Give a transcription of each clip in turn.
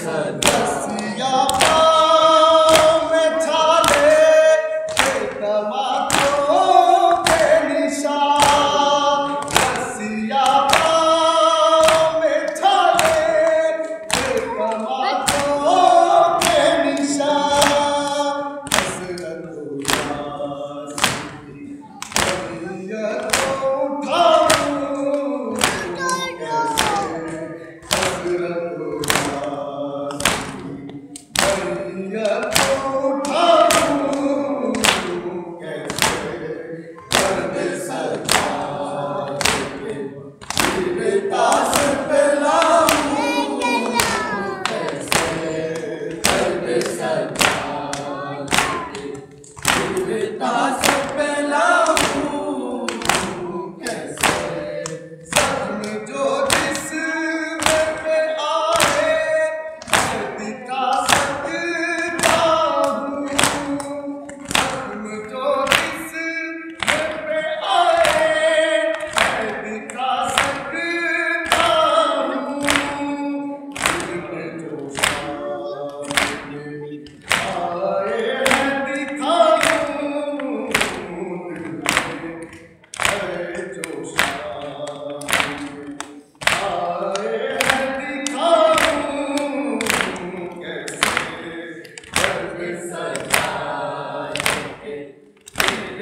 Kadai.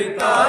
acreditar.